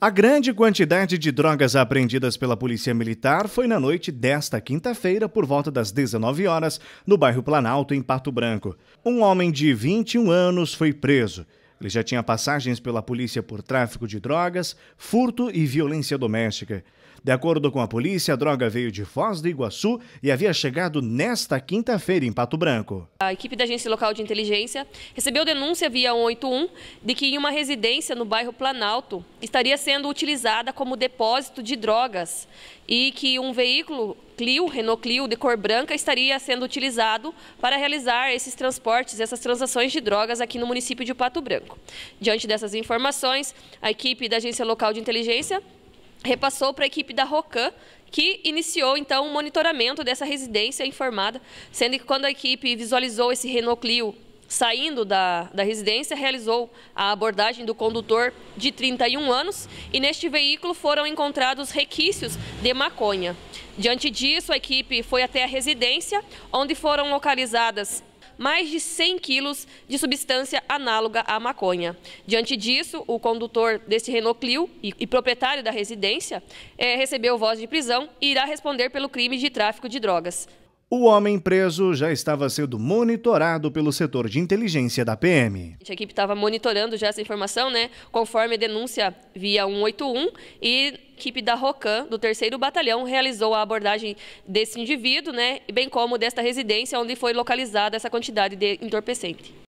A grande quantidade de drogas apreendidas pela Polícia Militar foi na noite desta quinta-feira, por volta das 19 horas, no bairro Planalto, em Pato Branco. Um homem de 21 anos foi preso. Ele já tinha passagens pela polícia por tráfico de drogas, furto e violência doméstica. De acordo com a polícia, a droga veio de Foz do Iguaçu e havia chegado nesta quinta-feira em Pato Branco. A equipe da Agência Local de Inteligência recebeu denúncia via 181 de que em uma residência no bairro Planalto estaria sendo utilizada como depósito de drogas e que um veículo Clio, Renault Clio de cor branca estaria sendo utilizado para realizar esses transportes, essas transações de drogas aqui no município de Pato Branco. Diante dessas informações, a equipe da Agência Local de Inteligência repassou para a equipe da ROCAN, que iniciou então o monitoramento dessa residência informada, sendo que quando a equipe visualizou esse Renault Clio saindo da, da residência, realizou a abordagem do condutor de 31 anos e neste veículo foram encontrados requisitos de maconha. Diante disso, a equipe foi até a residência, onde foram localizadas mais de 100 quilos de substância análoga à maconha. Diante disso, o condutor desse Renault Clio e, e proprietário da residência é, recebeu voz de prisão e irá responder pelo crime de tráfico de drogas. O homem preso já estava sendo monitorado pelo setor de inteligência da PM. A equipe estava monitorando já essa informação, né, conforme a denúncia via 181 e a equipe da ROCAN, do 3 Batalhão, realizou a abordagem desse indivíduo, né, bem como desta residência onde foi localizada essa quantidade de entorpecente.